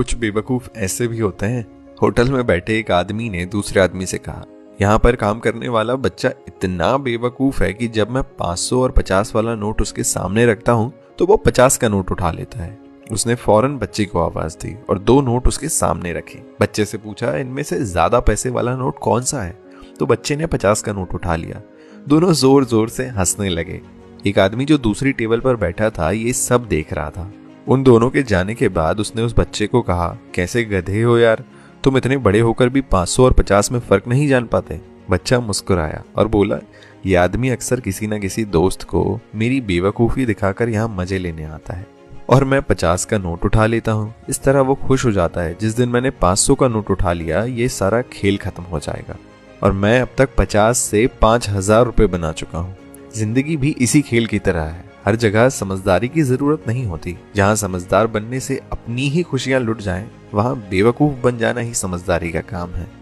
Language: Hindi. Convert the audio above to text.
कुछ बेवकूफ़ ऐसे भी होते हैं। होटल में बैठे एक आदमी ने दूसरे आदमी से कहा, यहाँ पर काम करने वाला बच्चा इतना बेवकूफ़ है कि जब मैं 500 और 50 वाला नोट उसके सामने रखता हूँ तो वो 50 का नोट उठा लेता है। उसने फ़ौरन बच्चे को आवाज़ दी और दो नोट उसके सामने रखे। बच्चे से पूछा, इनमें से ज़्यादा पैसे वाला नोट कौन सा है? तो बच्चे ने पचास का नोट उठा लिया। दोनों ज़ोर ज़ोर से हंसने लगे। एक आदमी जो दूसरी टेबल पर बैठा था, ये सब देख रहा था। उन दोनों के जाने के बाद उसने उस बच्चे को कहा, कैसे गधे हो यार? तुम इतने बड़े होकर भी 500 और 50 में फ़र्क नहीं जान पाते। बच्चा मुस्कुराया और बोला, ये आदमी अक्सर किसी न किसी दोस्त को मेरी बेवकूफ़ी दिखाकर यहाँ मज़े लेने आता है और मैं पचास का नोट उठा लेता हूँ। इस तरह वो खुश हो जाता है। जिस दिन मैंने पाँच सौ का नोट उठा लिया, ये सारा खेल खत्म हो जाएगा और मैं अब तक पचास से पाँच हज़ार रुपए बना चुका हूँ। ज़िंदगी भी इसी खेल की तरह है। हर जगह समझदारी की ज़रूरत नहीं होती। जहाँ समझदार बनने से अपनी ही खुशियाँ लुट जाएँ, वहाँ बेवकूफ़ बन जाना ही समझदारी का काम है।